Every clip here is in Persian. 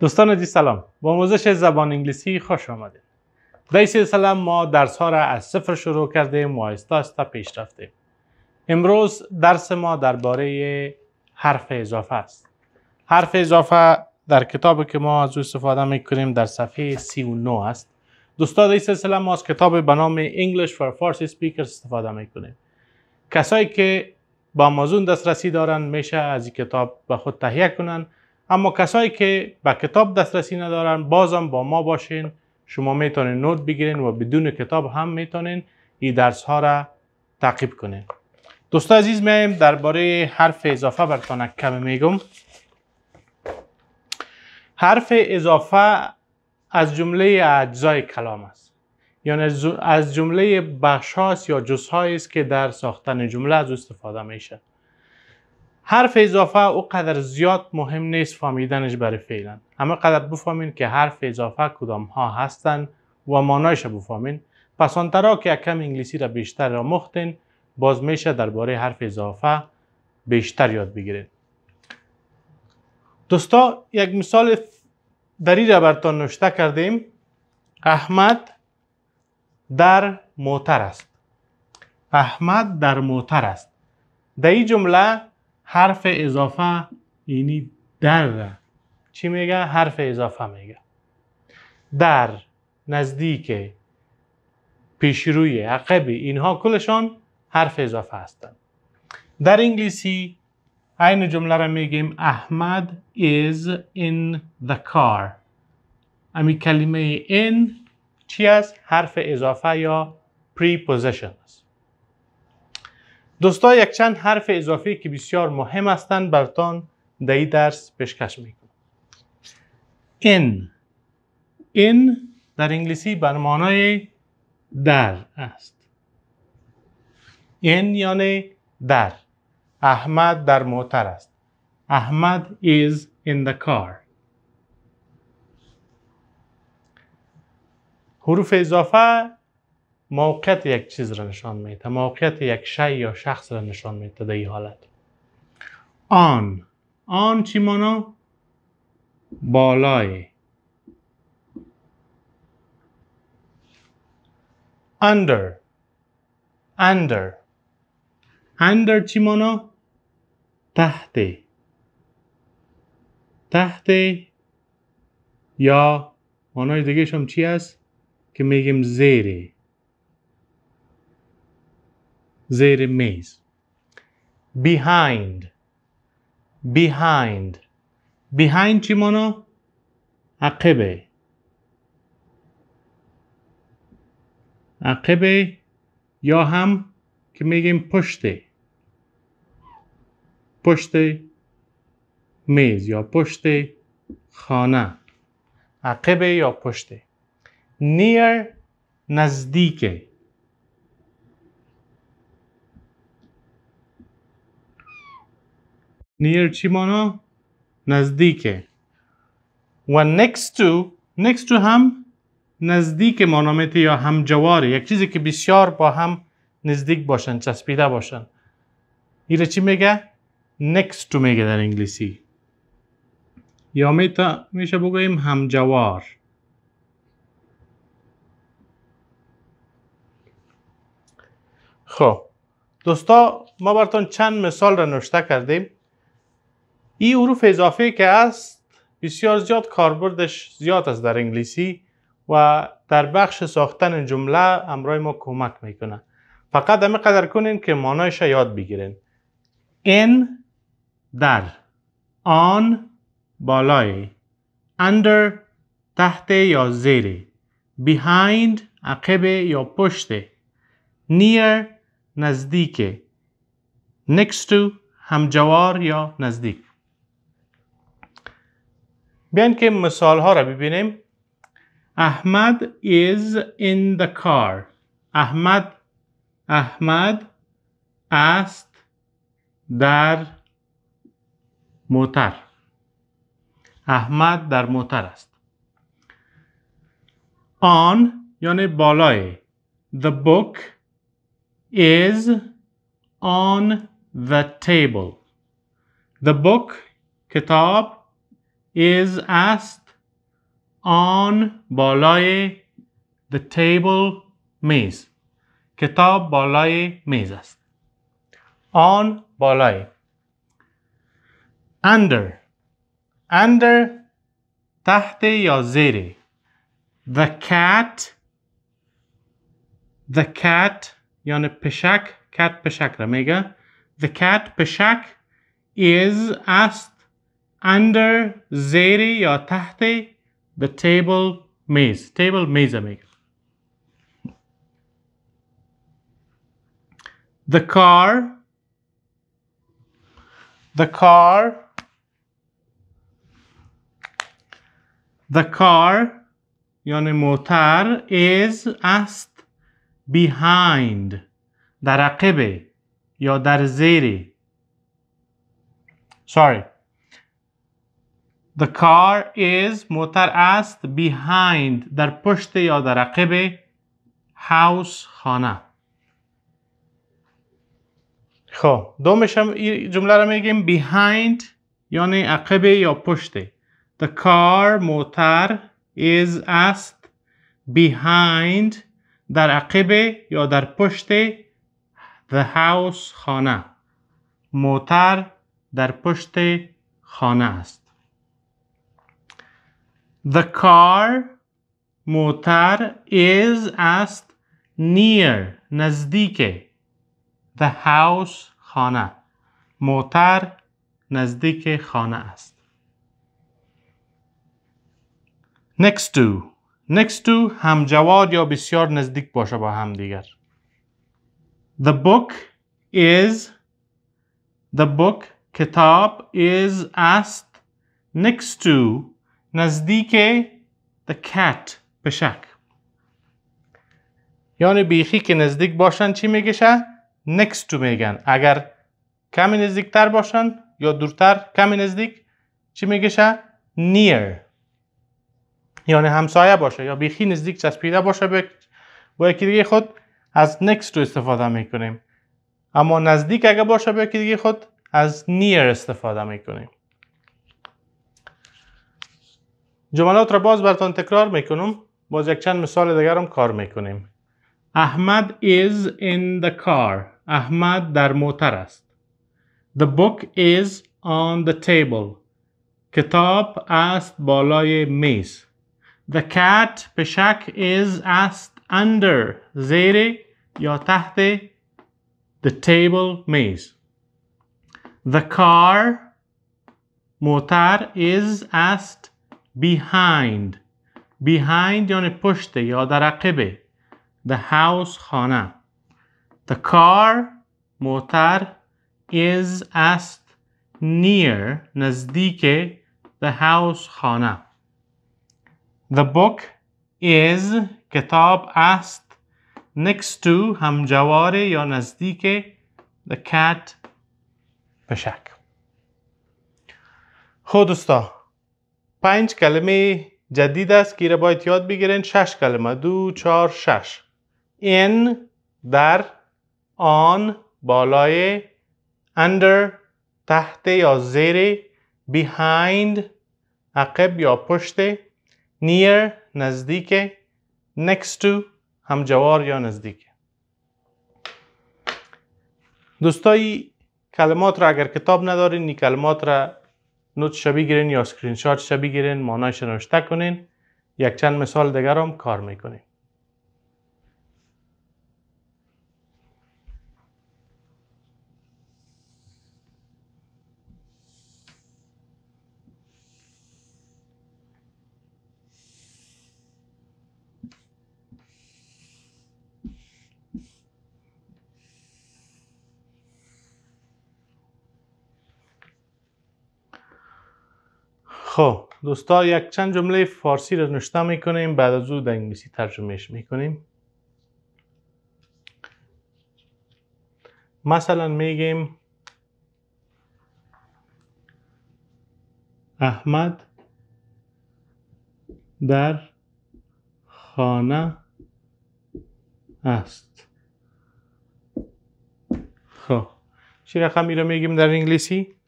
دوستان عزیز سلام. با آموزش زبان انگلیسی خوش آمدید. در این سلسله ما درس ها را از صفر شروع کردیم و آهسته آهسته پیش رفتیم. امروز درس ما درباره حرف اضافه است. حرف اضافه در کتابی که ما از او استفاده می‌کنیم در صفحه 39 است. دوستان در این سلسله ما از کتاب به نام English for Farsi Speakers استفاده می‌کنیم. کسایی که با آمازون دسترسی دارن میشه از این کتاب به خود تهیه کنن. اما کسایی که به کتاب دسترسی ندارن بازم با ما باشین. شما می‌تونین نوت بگیرین و بدون کتاب هم می‌تونین این درس ها را تعقیب کنین. دوستان عزیز میم درباره حرف اضافه براتون کم میگم. حرف اضافه از جمله اجزای کلام است. یعنی از جمله بخش یا جزهایی است که در ساختن جمله از استفاده میشه. حرف اضافه او قدر زیاد مهم نیست فهمیدنش برای فعلا. همه قدر بفهمین که حرف اضافه کدام ها هستن و مانایش بفهمین. پس آنترا که کم انگلیسی را بیشتر را مختین باز میشه درباره حرف اضافه بیشتر یاد بگیرید دوستا یک مثال دری را برتان نوشته کردیم. احمد در موتر است. احمد در موتر است. در این جمله حرف اضافه یعنی در. چی میگه؟ حرف اضافه میگه. در نزدیک پیشروی عقب اینها کلشان حرف اضافه هستند در انگلیسی این جمله را میگیم احمد is in the car. امی کلمه in چی است؟ حرف اضافه یا preposition است. دوستا یک چند حرف اضافی که بسیار مهم هستند برتان در این درس پیشکش می‌کنم. این این در انگلیسی بر معنای در است. این یعنی در. احمد در موتر است. احمد is in the car. حروف اضافه موقعیت یک چیز را نشان میده. موقعیت یک شی یا شخص را نشان میده در این حالت. آن. آن چی مانا؟ بالای. Under. Under. Under چی مانا؟ تحت تحت یا مانای دیگه شم چی است؟ که میگیم زیره زیر میز. Behind. Behind. Behind چی مانا؟ عقبه عقبه یا هم که میگیم پشت. پشت میز یا پشت خانه. عقبه یا پشت. Near نزدیکه near چی مانا؟ نزدیکه. و next to next to هم نزدیک مانامت یا همجواره یک چیزی که بسیار با هم نزدیک باشن چسبیده باشن. ایره چی میگه؟ next to میگه در انگلیسی. یا میتا میشه بگوییم همجوار خب دوستا ما براتون چند مثال را نوشته کردیم. این حروف اضافه که است بسیار زیاد کاربردش زیاد است در انگلیسی و در بخش ساختن جمله امرای ما کمک می‌کنه. فقط همه قدر کنین که مانایش یاد بگیرین. in در آن بالای under تحت یا زیر behind عقب یا پشت near نزدیک next to همجوار یا نزدیک. بیاین که مثال ها را ببینیم. احمد is in the car. احمد احمد است در موتر. احمد در موتر است. آن یعنی بالای. The book is on the table. The book کتاب is است آن بالای the table میز کتاب بالای میز است آن بالای under. Under تحت یا زیر the cat. The cat یعنی پشک cat پشک را میگه the cat پشک is است under زیر یا تحت the table میز table میز میگه the car the car the car یعنی موتر is است behind در عقبه یا در زیر sorry the car is موتر است behind در پشت یا در عقب house خانه خب دومش هم جمله رو میگیم behind یعنی عقب یا پشت. The car موتر is است behind در عقب یا در پشت the house خانه موتر در پشت خانه است. The car موتر is است near نزدیک The house خانه موتر نزدیک خانه است Next to Next to همجوار یا بسیار نزدیک باشه با هم دیگر The book is The book کتاب is است next to نزدیک the cat پشک یعنی بیخی که نزدیک باشن چی میگشه؟ next to میگن. اگر کمی نزدیکتر باشن یا دورتر کمی نزدیک چی میگشه near. یعنی همسایه باشه یا بیخی نزدیک چسبیده باشه به با یکی دیگه خود از next to استفاده می‌کنیم. اما نزدیک اگر باشه به یکی دیگه خود از near استفاده می‌کنیم. جملات را باز براتون تکرار می‌کنم. باز یک چند مثال دیگر هم کار می‌کنیم. احمد is in the car. احمد در موتر است. The book is on the table. کتاب است بالای میز. The cat پشک is است under. زیر یا تحت the table میز. The car موتر is است behind. Behind یعنی پشت یا در عقبه The house خانه. The car موتر. Is است. Near نزدیک. The house خانه. The book is کتاب است. Next to همجوار یا نزدیک. The cat پشک خود دوستا پنج کلمه جدید است که را باید یاد بگیرین شش کلمه. دو چهار شش. in در آن بالای under تحت یا زیر behind عقب یا پشت near نزدیک next to همجوار یا نزدیک. دوستایی کلمات را اگر کتاب ندارین این کلمات را نوت شبیه گیرین یا سکرین شات شبیه گیرین مانایش نوشته کنین. یک چند مثال دیگر هم کار می‌کنین خب دوستا یک چند جمله فارسی رو نشته می‌کنیم بعد از او در انگلیسی ترجمهش می‌کنیم. مثلا میگیم احمد در خانه است. خب چی رقمی رو میگیم در انگلیسی؟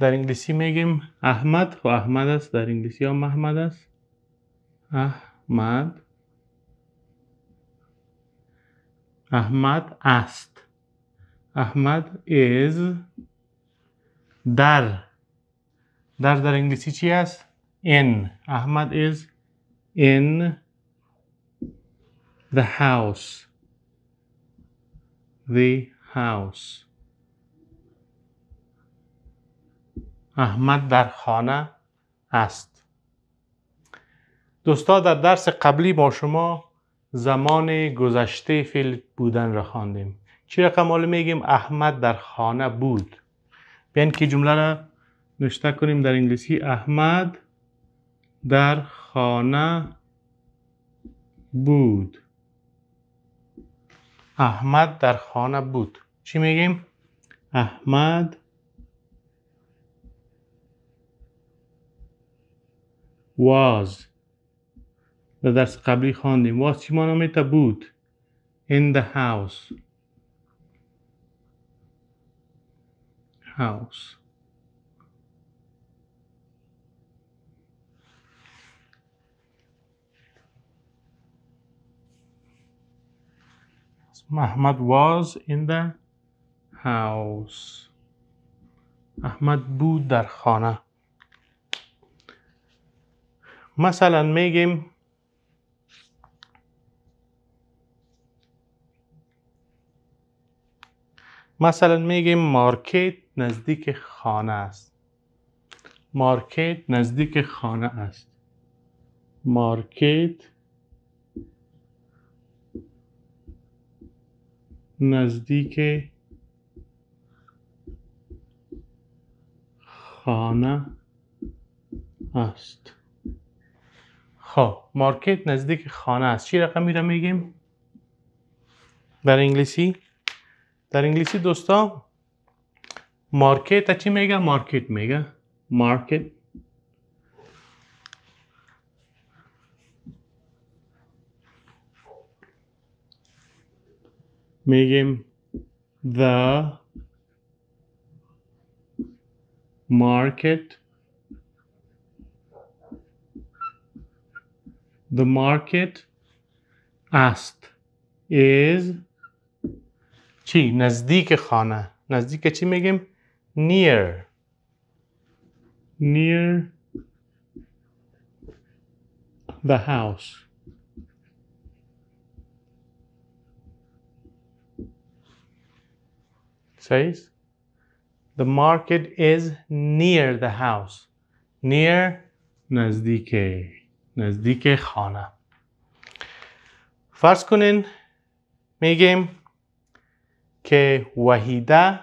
در انگلیسی میگیم احمد و احمد است در انگلیسی هم محمد است احمد احمد است احمد is در در در انگلیسی چی است in. احمد is in the house. The house. احمد در خانه است. دوستا در درس قبلی با شما زمان گذشته فعل بودن را خواندیم. چی رقم میگیم؟ احمد در خانه بود. بیاین که جمله را نشته کنیم در انگلیسی. احمد در خانه بود. احمد در خانه بود. چی میگیم؟ احمد was. در درس قبلی خواندیم was چی مانا میته بود in the house? House. Ahmad was in the house. احمد بود در خانه مثلا میگیم مثلا میگیم market نزدیک خانه است. market نزدیک خانه است. market نزدیک خانه است. خب market نزدیک خانه است. چی رقمی را میگیم؟ در انگلیسی؟ در انگلیسی دوستا مارکت چی میگه؟ مارکت میگه. مارکت. میگیم the market the market است is چی نزدیک خانه نزدیک چی میگیم near near the house says the market is near the house near نزدیک نزدیک خانه. فرض کنین میگیم که وحیده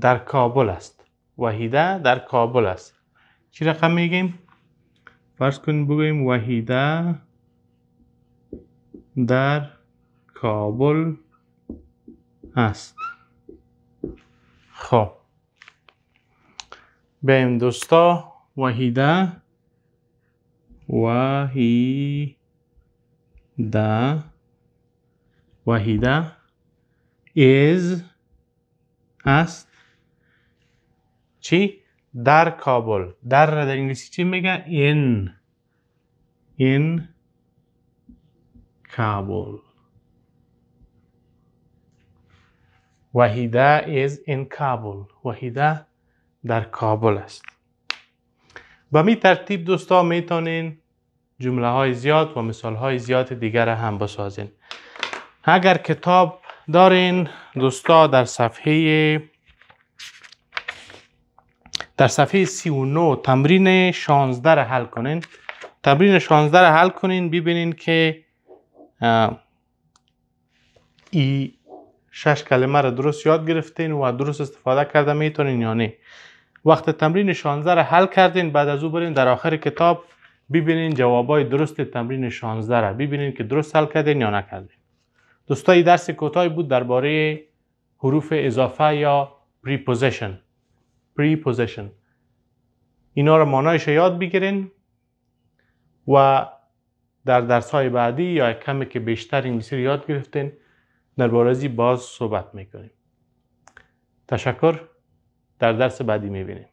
در کابل است. وحیده در کابل است. چی رقم میگیم؟ فرض کنیم بگویم وحیده در کابل است. خب. بیم دوستا. وحیده وحیده وحیده is است چی؟ در کابل در در انگلیسی چی میگه؟ in. In کابل وحیده is in کابل وحیده در کابل است. به می ترتیب دوستا می‌تونین جمله های زیاد و مثال های زیاد دیگر هم بسازین. اگر کتاب دارین دوستا در صفحه در صفحه 39 تمرین 16 را حل کنین. تمرین 16 را حل کنین ببینین که ای شش کلمه را درست یاد گرفتین و درست استفاده کرده می‌تونین یا نه. وقت تمرین 16 را حل کردین بعد از او برین در آخر کتاب ببینین جوابای درست تمرین 16 را. ببینین که درست حل کردین یا نکردین. دوستای درس کوتاهی بود درباره حروف اضافه یا preposition. Preposition. اینا رو مانایش یاد بگیرین و در درس های بعدی یا کمی که بیشتر انگلیسی یاد گرفتین در بارزی باز صحبت می‌کنیم. تشکر. در درس بعدی می‌بینیم.